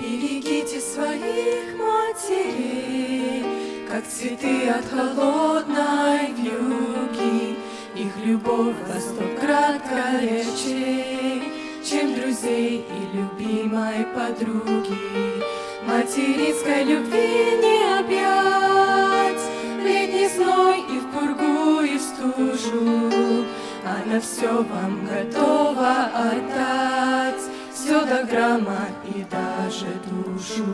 Берегите своих матерей, как цветы от холодной вьюги. Их любовь во сто крат чем друзей и любимой подруги. Материнской любви не объять, летний зной и в пургу, и в стужу. Она все вам готова отдать, все до грамма и даже душу.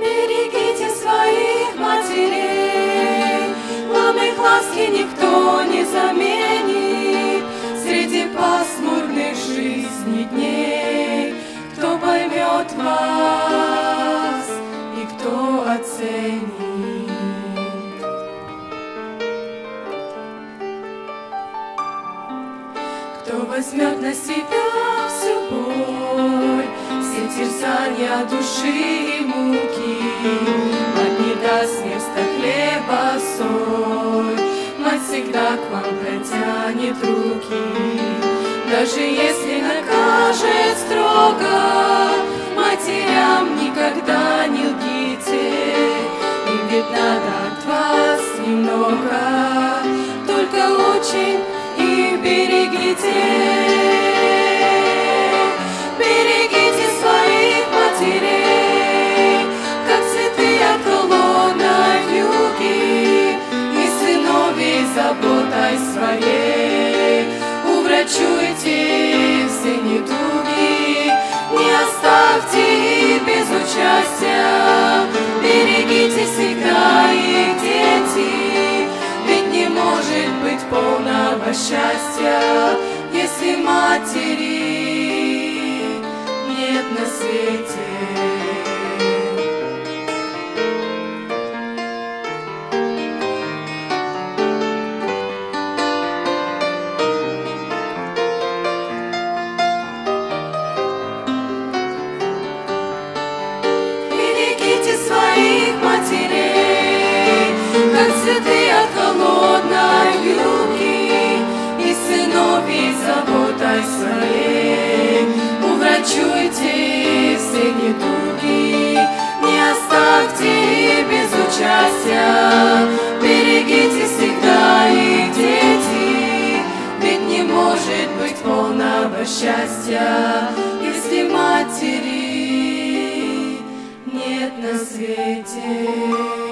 Берегите своих матерей, вам их ласки никто не заменит среди пасмурных жизни дней. Кто поймет вас и кто оценит. Кто возьмет на себя всю боль, все терзания души и муки, Мать не даст вместо хлеба соль, Мать всегда к вам протянет руки. Даже если накажет строго, Матерям никогда не лгите, Им ведь надо от вас немного, Только очень берегите. Берегите счастья, если матери нет на свете. может быть полного счастья, если матери нет на свете.